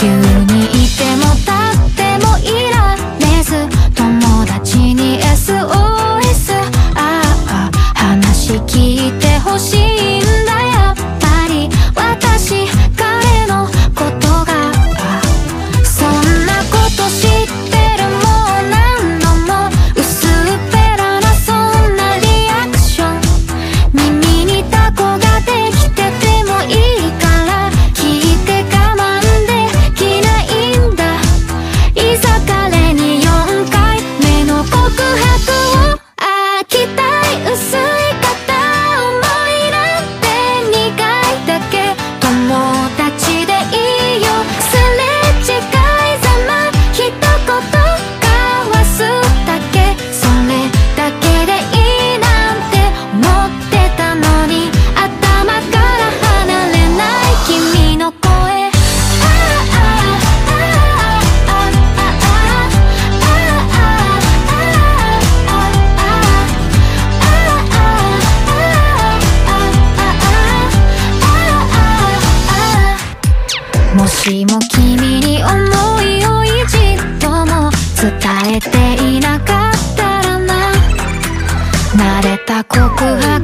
急にもしも君に思いを一度も伝えていなかったらな。慣れた告白